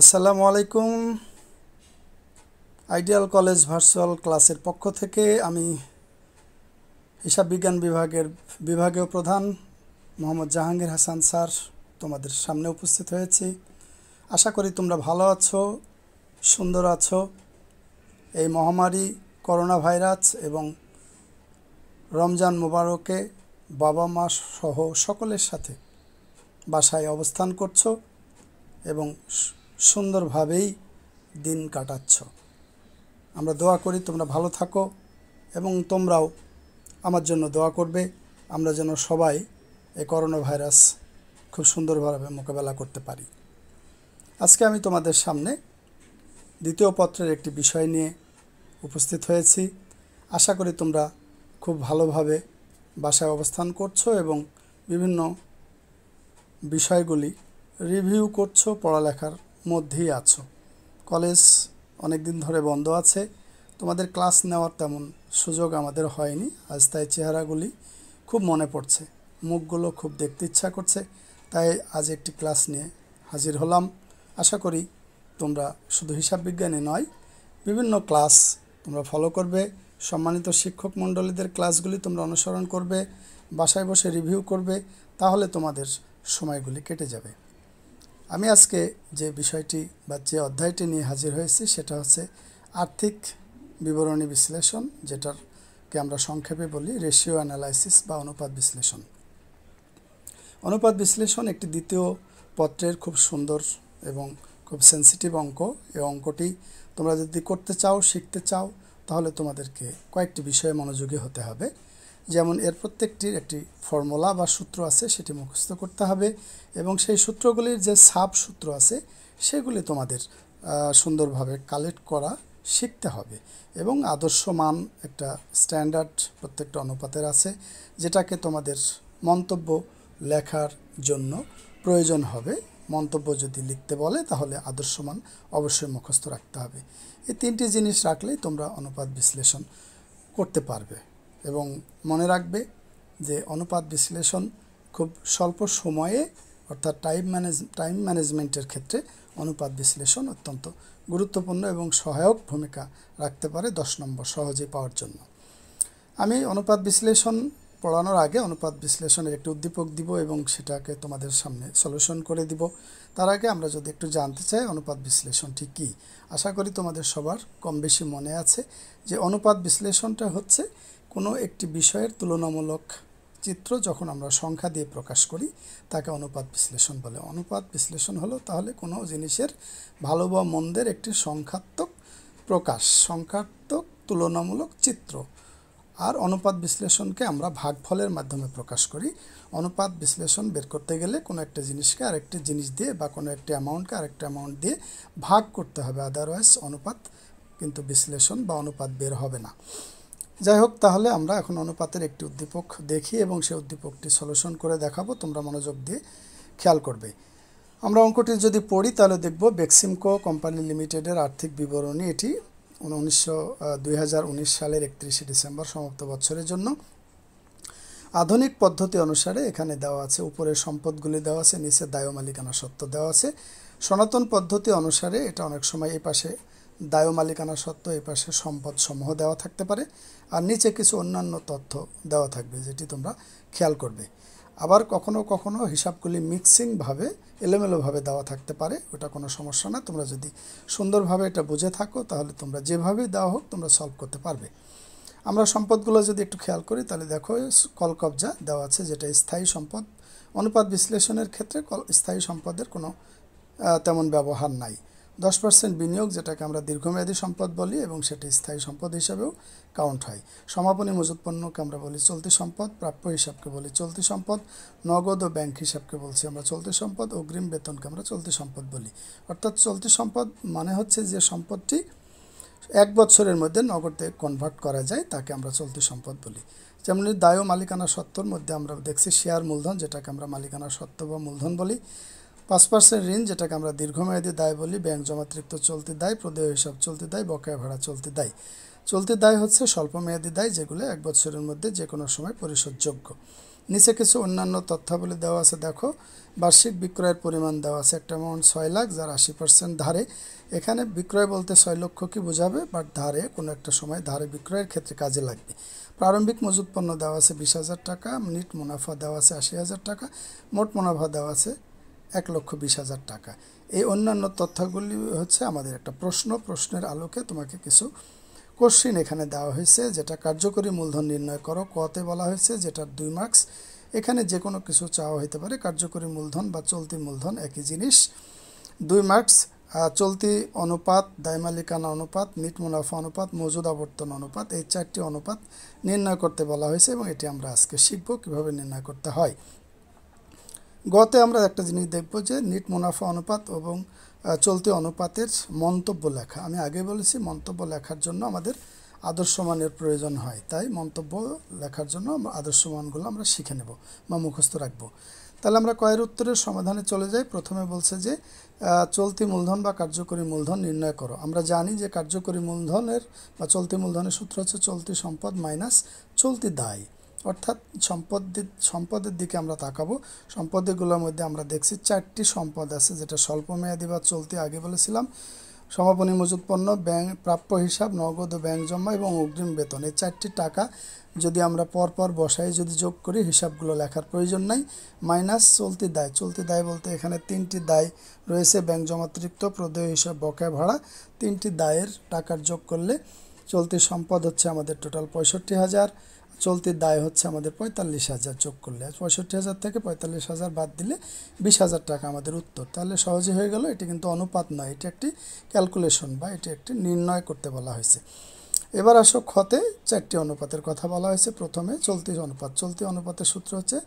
আসসালামু আলাইকুম। Ideal college virtual ক্লাসের পক্ষ থেকে আমি হিসাব বিজ্ঞান বিভাগের বিভাগীয় প্রধান মোহাম্মদ জাহাঙ্গীর হাসান স্যার তোমাদের সামনে উপস্থিত হয়েছি। আশা করি তোমরা ভালো আছো, সুন্দর আছো। এই মহামারী করোনা ভাইরাস এবং রমজান মোবারকে বাবা মা সহ সকলের সাথে বাসায় অবস্থান করছ এবং সুন্দরভাবেই দিন কাটাচ্ছ। আমরা দোয়া করি তোমরা ভালো থাকো এবং তোমরাও আমার জন্য দোয়া করবে। আমরা যেন সবাই এই করোনা ভাইরাস খুব সুন্দরভাবে মোকাবেলা করতে পারি। আজকে আমি তোমাদের সামনে দ্বিতীয় পত্রের একটি বিষয় নিয়ে উপস্থিত হয়েছি। আশা করি তোমরা খুব ভালোভাবে বাসায় অবস্থান করছ এবং বিভিন্ন বিষয়গুলি রিভিউ করছ পড়ালেখার মধ্যেই আছো। কলেজ অনেক দিন ধরে বন্ধ আছে। তোমাদের ক্লাস নেওয়ার তেমন সুযোগ আমাদের হয়নি। আজ তাই চেহারাগুলি খুব মনে পড়ছে। মুখগুলো খুব দেখতে ইচ্ছা করছে। তাই আজ একটি ক্লাস নিয়ে হাজির হলাম। আশা করি তোমরা শুধু হিসাব বিজ্ঞানে নয়, বিভিন্ন ক্লাস তোমরা ফলো করবে। সম্মানিত শিক্ষক মণ্ডলীদের ক্লাসগুলি তোমরা অনুসরণ করবে। বাসায় বসে রিভিউ করবে। তাহলে তোমাদের সময়গুলি কেটে যাবে। আমি আজকে যে বিষয়টি বা যে অধ্যায়টি নিয়ে হাজির হয়েছি, সেটা হচ্ছে আর্থিক বিবরণী বিশ্লেষণ, যেটারকে আমরা সংক্ষেপে বলি রেশিও অ্যানালাইসিস বা অনুপাত বিশ্লেষণ। অনুপাত বিশ্লেষণ একটি দ্বিতীয় পত্রের খুব সুন্দর এবং খুব সেন্সিটিভ অঙ্ক। এই অঙ্কটি তোমরা যদি করতে চাও, শিখতে চাও, তাহলে তোমাদেরকে কয়েকটি বিষয়ে মনোযোগী হতে হবে। যেমন এর প্রত্যেকটির একটি ফর্মুলা বা সূত্র আছে, সেটি মুখস্থ করতে হবে এবং সেই সূত্রগুলির যে সাব সূত্র আছে, সেগুলি তোমাদের সুন্দরভাবে কালেক্ট করা শিখতে হবে এবং আদর্শ মান একটা স্ট্যান্ডার্ড প্রত্যেকটা অনুপাতের আছে, যেটাকে তোমাদের মন্তব্য লেখার জন্য প্রয়োজন হবে। মন্তব্য যদি লিখতে বলে, তাহলে আদর্শ মান অবশ্যই মুখস্থ রাখতে হবে। এই তিনটি জিনিস রাখলেই তোমরা অনুপাত বিশ্লেষণ করতে পারবে। এবং মনে রাখবে যে অনুপাত বিশ্লেষণ খুব স্বল্প সময়ে, অর্থাৎ টাইম ম্যানেজ টাইম ম্যানেজমেন্টের ক্ষেত্রে অনুপাত বিশ্লেষণ অত্যন্ত গুরুত্বপূর্ণ এবং সহায়ক ভূমিকা রাখতে পারে দশ নম্বর সহজে পাওয়ার জন্য। আমি অনুপাত বিশ্লেষণ পড়ানোর আগে অনুপাত বিশ্লেষণের একটি উদ্দীপক দিব এবং সেটাকে তোমাদের সামনে সলিউশন করে দিব। তার আগে আমরা যদি একটু জানতে চাই অনুপাত বিশ্লেষণটি কী, আশা করি তোমাদের সবার কম বেশি মনে আছে যে অনুপাত বিশ্লেষণটা হচ্ছে কোনো একটি বিষয়ের তুলনামূলক চিত্র যখন আমরা সংখ্যা দিয়ে প্রকাশ করি, তাকে অনুপাত বিশ্লেষণ বলে। অনুপাত বিশ্লেষণ হলো তাহলে কোনো জিনিসের ভালো বা মন্দের একটি সংখ্যাত্মক প্রকাশ, সংখ্যাত্মক তুলনামূলক চিত্র। আর অনুপাত বিশ্লেষণকে আমরা ভাগফলের মাধ্যমে প্রকাশ করি। অনুপাত বিশ্লেষণ বের করতে গেলে কোনো একটা জিনিসকে আরেকটি জিনিস দিয়ে বা কোনো একটি অ্যামাউন্টকে আরেকটা অ্যামাউন্ট দিয়ে ভাগ করতে হবে। আদারওয়াইজ অনুপাত কিন্তু বিশ্লেষণ বা অনুপাত বের হবে না। যাই হোক তাহলে আমরা এখন অনুপাতের একটি উদ্দীপক দেখি এবং সেই উদ্দীপকটি সলিউশন করে দেখাবো, তোমরা মনোযোগ দিয়ে খেয়াল করবে। আমরা অঙ্কটি যদি পড়ি, তাহলে দেখব বেক্সিমকো কোম্পানি লিমিটেডের আর্থিক বিবরণী এটি উনিশশো দুই সালের একত্রিশে ডিসেম্বর সমাপ্ত বছরের জন্য। আধুনিক পদ্ধতি অনুসারে এখানে দেওয়া আছে উপরে সম্পদগুলি দেওয়া আছে, নিচে দায় মালিকানা সত্ত্ব দেওয়া আছে। সনাতন পদ্ধতি অনুসারে এটা অনেক সময় এই পাশে দায় মালিকানা সত্ত্ব এই পাশে সম্পদ সমূহ দেওয়া থাকতে পারে আর নিচে কিছু অন্যান্য তথ্য দেওয়া থাকবে যেটি তোমরা খেয়াল করবে। আবার কখনো কখনো হিসাবগুলি মিক্সিংভাবে, এলোমেলোভাবে দেওয়া থাকতে পারে, ওটা কোনো সমস্যা না। তোমরা যদি সুন্দরভাবে এটা বুঝে থাকো, তাহলে তোমরা যেভাবেই দেওয়া হোক তোমরা সলভ করতে পারবে। আমরা সম্পদগুলো যদি একটু খেয়াল করি, তাহলে দেখো কল কবজা দেওয়া আছে, যেটা স্থায়ী সম্পদ। অনুপাত বিশ্লেষণের ক্ষেত্রে স্থায়ী সম্পদের কোনো তেমন ব্যবহার নাই। দশ পার্সেন্ট বিনিয়োগ, যেটাকে আমরা দীর্ঘমেয়াদী সম্পদ বলি এবং সেটি স্থায়ী সম্পদ হিসাবেও কাউন্ট হয়। সমাপনী মজুত পণ্যকে আমরা বলি চলতি সম্পদ, প্রাপ্য হিসাবকে বলি চলতি সম্পদ, নগদ ও ব্যাংক হিসাবকে বলছি আমরা চলতি সম্পদ, অগ্রিম বেতনকে আমরা চলতি সম্পদ বলি। অর্থাৎ চলতি সম্পদ মানে হচ্ছে যে সম্পদটি এক বছরের মধ্যে নগদে কনভার্ট করা যায়, তাকে আমরা চলতি সম্পদ বলি। যেমন দায় মালিকানা সত্ত্বর মধ্যে আমরা দেখছি শেয়ার মূলধন, যেটাকে আমরা মালিকানা সত্ত্ব বা মূলধন বলি। পাঁচ পার্সেন্ট ঋণ যেটাকে আমরা দীর্ঘমেয়াদী দায় বলি, ব্যাংক জমাতিরিক্ত চলতি দায়, প্রদেয় হিসাব চলতি দায়, বকেয়া ভাড়া চলতি দায়। চলতি দায় হচ্ছে স্বল্পমেয়াদী দায় যেগুলো এক বছরের মধ্যে যে কোনো সময় পরিশোধযোগ্য। নিচে কিছু অন্যান্য তথ্যাবলী দেওয়া আছে, দেখো। বার্ষিক বিক্রয়ের পরিমাণ দেওয়া আছে একটা অ্যামাউন্ট ছয় লাখ, যার আশি পার্সেন্ট ধারে। এখানে বিক্রয় বলতে ছয় লক্ষ কি বোঝাবে? বাট ধারে কোনো একটা সময় ধারে বিক্রয়ের ক্ষেত্রে কাজে লাগবে। প্রারম্ভিক মজুত পণ্য দেওয়া আছে বিশ হাজার টাকা নিট মুনাফা দেওয়া আছে আশি হাজার টাকা, মোট মুনাফা দেওয়া আছে এক লক্ষ বিশ হাজার টাকা। এই অন্যান্য তথ্যগুলি হচ্ছে আমাদের একটা প্রশ্ন, প্রশ্নের আলোকে তোমাকে কিছু কোশ্চিন এখানে দেওয়া হয়েছে, যেটা কার্যকরী মূলধন নির্ণয় করো, কতে বলা হয়েছে, যেটার দুই মার্কস এখানে যে কোনো কিছু চাওয়া হতে পারে, কার্যকরী মূলধন বা চলতি মূলধন, একই জিনিস। দুই মার্কস চলতি অনুপাত দায়মালিকানা অনুপাত, মিট মুনাফা অনুপাত, মজুদ আবর্তন অনুপাত, এই চারটি অনুপাত নির্ণয় করতে বলা হয়েছে এবং এটি আমরা আজকে শিখব কীভাবে নির্ণয় করতে হয়। গতে আমরা একটা জিনিস দেখব যে নিট মুনাফা অনুপাত এবং চলতি অনুপাতের মন্তব্য লেখা। আমি আগে বলেছি মন্তব্য লেখার জন্য আমাদের আদর্শ মানের প্রয়োজন হয়। তাই মন্তব্য লেখার জন্য আমরা আদর্শ মানগুলো আমরা শিখে নেব বা মুখস্থ রাখব। তাহলে আমরা কয়ের উত্তরের সমাধানে চলে যাই। প্রথমে বলছে যে চলতি মূলধন বা কার্যকরী মূলধন নির্ণয় করো। আমরা জানি যে কার্যকরী মূলধনের বা চলতি মূলধনের সূত্র হচ্ছে চলতি সম্পদ মাইনাস চলতি দায়। অর্থাৎ সম্পদ, সম্পদের দিকে আমরা তাকাবো। সম্পদগুলোর মধ্যে আমরা দেখছি চারটি সম্পদ আছে, যেটা স্বল্পমেয়াদী বা চলতি আগে বলেছিলাম। সমাপনী মজুত পণ্য, ব্যাংক, প্রাপ্য হিসাব, নগদ ও ব্যাংক জমা এবং অগ্রিম বেতন। এই চারটি টাকা যদি আমরা পরপর বসাই, যদি যোগ করি, হিসাবগুলো লেখার প্রয়োজন নাই। মাইনাস চলতি দায়। চলতি দায় বলতে এখানে তিনটি দায় রয়েছে, ব্যাংক জমাতিরিক্ত প্রদেয় হিসাব, বকেয়া ভাড়া। তিনটি দায়ের টাকার যোগ করলে চলতি সম্পদ হচ্ছে আমাদের টোটাল পঁয়ষট্টি হাজার। চলতি দায় হচ্ছে আমাদের পঁয়তাল্লিশ হাজার যোগ করলে পঁয়ষট্টি হাজার থেকে পঁয়তাল্লিশ হাজার বাদ দিলে বিশ হাজার টাকা আমাদের উত্তর। তাহলে সহজে হয়ে গেল, এটি কিন্তু অনুপাত নয়, এটি একটি ক্যালকুলেশন বা এটি একটি নির্ণয় করতে বলা হয়েছে। এবার আসো ক্ষতে চারটি অনুপাতের কথা বলা হয়েছে। প্রথমে চলতি অনুপাত। চলতি অনুপাতের সূত্র হচ্ছে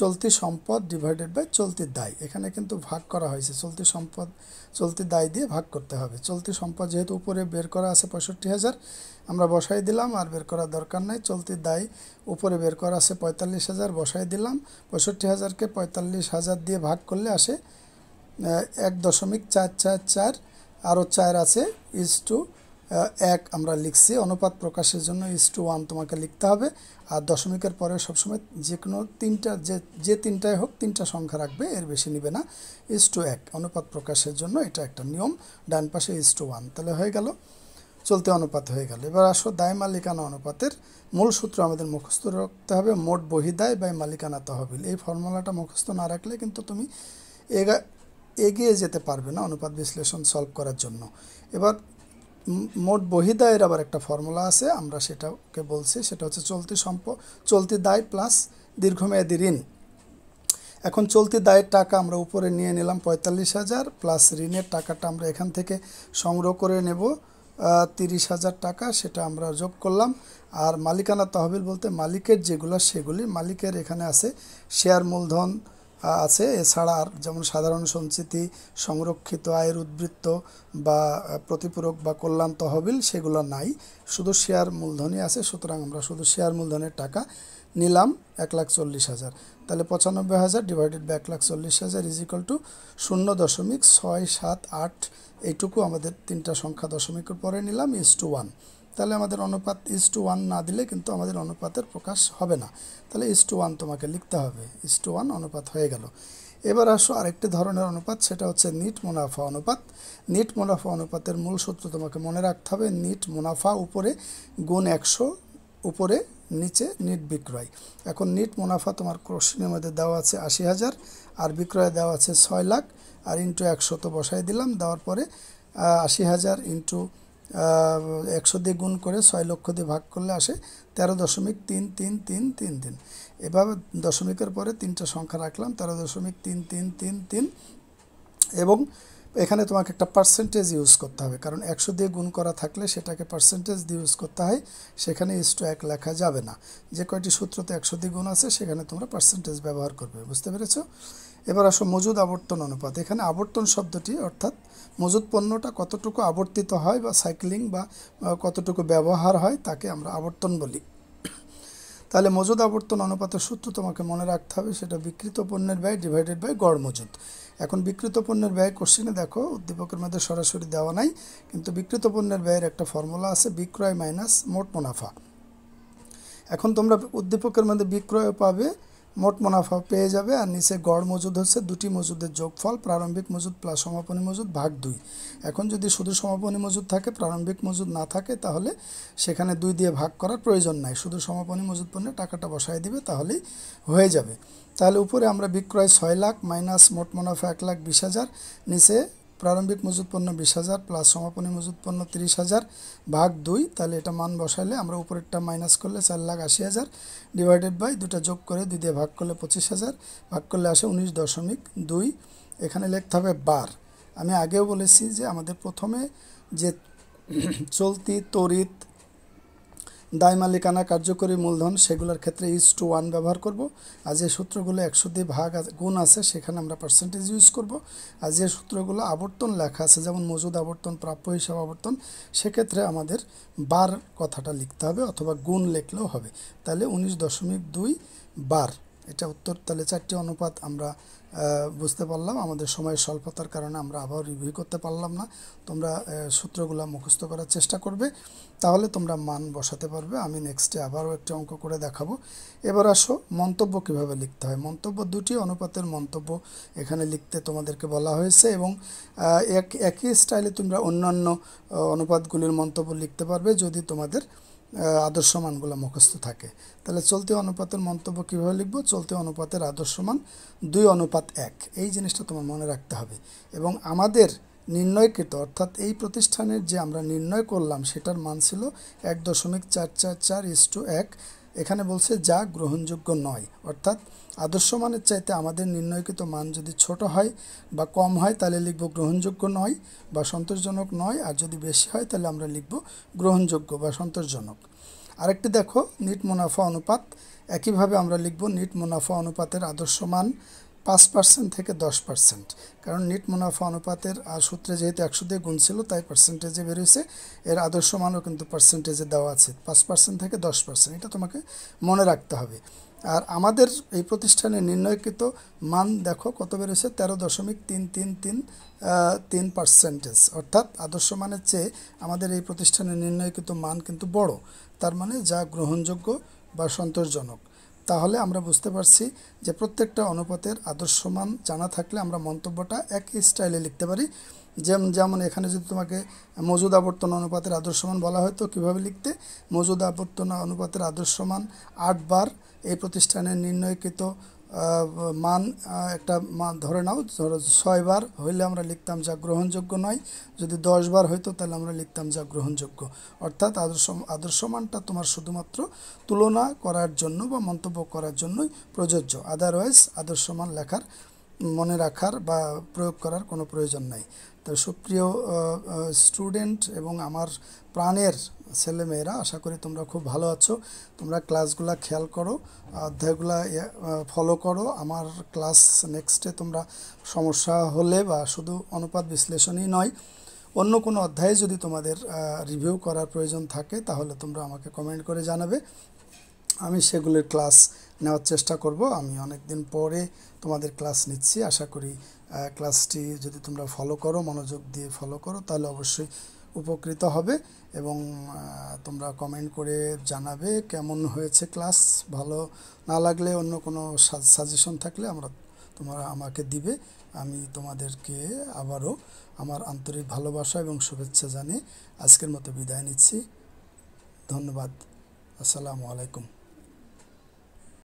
চলতি সম্পদ ডিভাইডেড বাই চলতি দায়। এখানে কিন্তু ভাগ করা হয়েছে। চলতি সম্পদ, চলতি দায় দিয়ে ভাগ করতে হবে। চলতি সম্পদ যেহেতু উপরে বের করা আছে পঁয়ষট্টি হাজার, আমরা বসাই দিলাম, আর বের করার দরকার নাই। চলতি দায় উপরে বের করা আছে পঁয়তাল্লিশ হাজার, বসাই দিলাম। পঁয়ষট্টি হাজারকে পঁয়তাল্লিশ হাজার দিয়ে ভাগ করলে আসে এক দশমিক চার চার চার, আরও চার আছে ইজ টু এক আমরা লিখছি, অনুপাত প্রকাশের জন্য ইস টু ওয়ান তোমাকে লিখতে হবে। আর দশমিকের পরে সবসময় যে কোনো তিনটা, যে যে তিনটায় হোক, তিনটা সংখ্যা রাখবে, এর বেশি নিবে না। ইস টু এক, অনুপাত প্রকাশের জন্য এটা একটা নিয়ম। ডান পাশে ইস টু ওয়ান তাহলে হয়ে গেল। চলতে অনুপাত হয়ে গেল। এবার আসো দায় মালিকানা অনুপাতের। মূল সূত্র আমাদের মুখস্থ রাখতে হবে, মোট বহিদায় বাই মালিকানা তহবিল। এই ফর্মুলাটা মুখস্থ না রাখলে কিন্তু তুমি এগা, এগিয়ে যেতে পারবে না অনুপাত বিশ্লেষণ সলভ করার জন্য। এবার মোট বহিদায়ের আবার একটা ফর্মুলা আছে, আমরা সেটাকে বলছি, সেটা হচ্ছে চলতি সম্প, চলতি দায় প্লাস দীর্ঘমেয়াদী ঋণ। এখন চলতি দায়ের টাকা আমরা উপরে নিয়ে নিলাম পঁয়তাল্লিশ হাজার প্লাস ঋণের টাকাটা আমরা এখান থেকে সংগ্রহ করে নেব তিরিশ হাজার টাকা, সেটা আমরা যোগ করলাম। আর মালিকানা তহবিল বলতে মালিকের যেগুলো সেগুলি, মালিকের এখানে আছে শেয়ার মূলধন আছে। এছাড়া আর যেমন সাধারণ সঞ্চিতি, সংরক্ষিত আয়ের উদ্বৃত্ত বা প্রতিপূরক বা কল্যাণ তহবিল সেগুলো নাই। শুধু শেয়ার মূলধনই আছে, সুতরাং আমরা শুধু শেয়ার মূলধনের টাকা নিলাম এক লাখ চল্লিশ হাজার। তাহলে পঁচানব্বই হাজার ডিভাইডেড বাই এক লাখ চল্লিশ হাজার ইজ ইকাল টু শূন্য দশমিক ছয় সাত আট। এইটুকু আমাদের তিনটা সংখ্যা দশমিকের পরে নিলাম ইস টু ওয়ান তাহলে আমাদের অনুপাত ইস টু ওয়ান না দিলে কিন্তু আমাদের অনুপাতের প্রকাশ হবে না। তাহলে ইস টু ওয়ান তোমাকে লিখতে হবে। ইস টু ওয়ান অনুপাত হয়ে গেল। এবার আসো আরেকটি ধরনের অনুপাত, সেটা হচ্ছে নিট মুনাফা অনুপাত। নিট মুনাফা অনুপাতের মূল সূত্র তোমাকে মনে রাখতে হবে নিট মুনাফা উপরে গুণ একশো, উপরে নিচে নিট বিক্রয়। এখন নিট মুনাফা তোমার কোশ্চেনের মধ্যে দেওয়া আছে আশি হাজার, আর বিক্রয় দেওয়া আছে ছয় লাখ, আর ইন্টু একশো তো বসাই দিলাম, দেওয়ার পরে আশি হাজার ইন্টু একশো দিয়ে গুণ করে ছয় লক্ষ দিয়ে ভাগ করলে আসে তেরো দশমিক তিন তিন তিন তিন তিন। এভাবে দশমিকের পরে তিনটা সংখ্যা রাখলাম, তেরো দশমিক তিন তিন তিন তিন। এবং এখানে তোমাকে একটা পার্সেন্টেজ ইউজ করতে হবে, কারণ একশো দিয়ে গুণ করা থাকলে সেটাকে পার্সেন্টেজ দিয়ে ইউজ করতে হয়, সেখানে ইস্টু এক লেখা যাবে না। যে কয়টি সূত্রতে একশো দিয়ে গুণ আছে, সেখানে তোমরা পার্সেন্টেজ ব্যবহার করবে, বুঝতে পেরেছ? এবার আসো মজুদ আবর্তন অনুপাত। এখানে আবর্তন শব্দটি অর্থাৎ মজুদ পণ্যটা কতটুকু আবর্তিত হয় বা সাইক্লিং বা কতটুকু ব্যবহার হয় তাকে আমরা আবর্তন বলি। তাহলে মজুদ আবর্তন অনুপাতের সূত্র তোমাকে মনে রাখতে হবে, সেটা বিকৃত পণ্যের ব্যয় ডিভাইডেড বাই গড় মজুদ। এখন বিকৃত পণ্যের ব্যয় কোশ্চিনে দেখো, উদ্দীপকের মধ্যে সরাসরি দেওয়া নাই, কিন্তু বিকৃত পণ্যের ব্যয়ের একটা ফর্মুলা আছে, বিক্রয় মাইনাস মোট মুনাফা। এখন তোমরা উদ্দীপকের মধ্যে বিক্রয় পাবে মোট মুনাফা পেয়ে যাবে আর নিচে গড় মজুদ হচ্ছে দুটি মজুদের যোগফল, প্রারম্ভিক মজুদ প্লাস সমাপনী মজুদ ভাগ দুই। এখন যদি শুধু সমাপনী মজুদ থাকে, প্রারম্ভিক মজুদ না থাকে, তাহলে সেখানে দুই দিয়ে ভাগ করার প্রয়োজন নাই। শুধু সমাপনী মজুদ পণ্যে টাকাটা বসায় দিবে, তাহলেই হয়ে যাবে। তাহলে উপরে আমরা বিক্রয় ছয় লাখ মাইনাস মোট মুনাফা এক লাখ বিশ হাজার, নিচে প্রারম্ভিক মজুদ পণ্য বিশ হাজার প্লাস সমাপনী মজুদ পণ্য তিরিশ হাজার, ভাগ দুই, তাহলে এটা মান বসাইলে আমরা উপরেরটা মাইনাস করলে চার লাখ আশি হাজার ডিভাইডেড বাই দুটা যোগ করে দুই দিয়ে ভাগ করলে পঁচিশ হাজার, ভাগ করলে আসে উনিশ দশমিক দুই। এখানে লিখতে হবে বার আমি আগেও বলেছি যে আমাদের প্রথমে যে চলতি, তড়িৎ দায় মালিকানা কার্যকরী মূলধন সেগুলোর ক্ষেত্রে ইস টু ওয়ান ব্যবহার করব। আর যে সূত্রগুলো একশো দিয়ে ভাগ গুণ আছে, সেখানে আমরা পার্সেন্টেজ ইউজ করব। আর যে সূত্রগুলো আবর্তন লেখা আছে, যেমন মজুদ আবর্তন, প্রাপ্য হিসাব আবর্তন, সেক্ষেত্রে আমাদের বার কথাটা লিখতে হবে অথবা গুণ লিখলেও হবে। তাহলে উনিশ দশমিক দুই বার। এটা উত্তর তাহলে চারটি অনুপাত আমরা বুঝতে পারলাম। আমাদের সময়ের স্বল্পতার কারণে আমরা আবার রিভিউ করতে পারলাম না। তোমরা সূত্রগুলো মুখস্থ করার চেষ্টা করবে। তাহলে তোমরা মান বসাতে পারবে। আমি নেক্সটে আবারও একটি অঙ্ক করে দেখাবো। এবার আসো মন্তব্য কীভাবে লিখতে হয়? মন্তব্য দুটি, অনুপাতের মন্তব্য এখানে লিখতে তোমাদেরকে বলা হয়েছে এবং এক, একই স্টাইলে তোমরা অন্যান্য অনুপাতগুলির মন্তব্য লিখতে পারবে যদি তোমাদের আদর্শ মানগুলো মুখস্থ থাকে। তাহলে চলতি অনুপাতের মন্তব্য কীভাবে লিখব? চলতি অনুপাতের আদর্শমান দুই অনুপাত এক। এই জিনিসটা তোমার মনে রাখতে হবে। এবং আমাদের নির্ণয়কৃত, অর্থাৎ এই প্রতিষ্ঠানের যে আমরা নির্ণয় করলাম, সেটার মান ছিল এক দশমিক চার চার চার ইস টু এক। এখানে বলছে, যা গ্রহণযোগ্য নয়। অর্থাৎ, আদর্শ মানের চাইতে আমাদের নির্ণয়কৃত মান যদি ছোট হয় বা কম হয়, তাহলে লিখব গ্রহণযোগ্য নয় বা সন্তোষজনক নয়, আর যদি বেশি হয়, তাহলে আমরা লিখব গ্রহণযোগ্য বা সন্তোষজনক। আরেকটি দেখো, নিট মুনাফা অনুপাত। একইভাবে আমরা লিখব, নিট মুনাফা অনুপাতের আদর্শ মান পাঁচ পার্সেন্ট থেকে দশ পার্সেন্ট কারণ নেট মুনাফা অনুপাতের সূত্রে যেহেতু একশো দিয়ে গুণ ছিল, তাই পার্সেন্টেজে বেরিয়েছে। এর আদর্শ মানও কিন্তু পার্সেন্টেজে দেওয়া আছে, পাঁচ পার্সেন্ট থেকে দশ পার্সেন্ট এটা তোমাকে মনে রাখতে হবে। আর আমাদের এই প্রতিষ্ঠানে নির্ণয়কৃত মান দেখো, কত বেরোছে তেরো দশমিক তিন তিন তিন তিন পার্সেন্টেজ অর্থাৎ আদর্শ মানের চেয়ে আমাদের এই প্রতিষ্ঠানে নির্ণয়কৃত মান কিন্তু বড়। তার মানে যা গ্রহণযোগ্য বা সন্তোষজনক। তাহলে আমরা বুঝতে পারছি যে প্রত্যেকটা অনুপাতের আদর্শ মান জানা থাকলে আমরা মন্তব্যটা একই স্টাইলে লিখতে পারি। যেমন যেমন এখানে যদি তোমাকে মজুদ আবর্তন অনুপাতের আদর্শমান বলা হয় তো কীভাবে লিখতে? মজুদ আবর্তন অনুপাতের আদর্শমান আটবার এই প্রতিষ্ঠানের নির্ণয়কৃত মান একটা মান ধরে নাও, ধরো ছয়বার হইলে আমরা লিখতাম যা গ্রহণযোগ্য নয়। যদি দশবার হইতো তাহলে আমরা লিখতাম যা গ্রহণযোগ্য। অর্থাৎ আদর্শ আদর্শ মানটা তোমার শুধুমাত্র তুলনা করার জন্য বা মন্তব্য করার জন্যই প্রযোজ্য। আদারওয়াইজ আদর্শ মান লেখার মনে রাখার বা প্রয়োগ করার কোনো প্রয়োজন নাই। তো সুপ্রিয় স্টুডেন্ট এবং আমার প্রাণের ছেলেমেয়েরা, আশা করি তোমরা খুব ভালো আছো। তোমরা ক্লাসগুলো খেয়াল করো, অধ্যায়গুলো ফলো করো। আমার ক্লাস নেক্সটে তোমরা সমস্যা হলে বা শুধু অনুপাত বিশ্লেষণই নয়, অন্য কোনো অধ্যায়ে যদি তোমাদের রিভিউ করার প্রয়োজন থাকে, তাহলে তোমরা আমাকে কমেন্ট করে জানাবে। আমি সেগুলির ক্লাস নেওয়ার চেষ্টা করব। আমি অনেক দিন পরে তোমাদের ক্লাস নিচ্ছি। আশা করি ক্লাসটি যদি তোমরা ফলো করো, মনোযোগ দিয়ে ফলো করো, তাহলে অবশ্যই উপকৃত হবে এবং তোমরা কমেন্ট করে জানাবে কেমন হয়েছে ক্লাস ভালো না লাগলে অন্য কোনো সাজেশন থাকলে আমরা, তোমরা আমাকে দিবে। আমি তোমাদেরকে আবারও আমার আন্তরিক ভালোবাসা এবং শুভেচ্ছা জানিয়ে আজকের মতো বিদায় নিচ্ছি। ধন্যবাদ। আসসালামু আলাইকুম।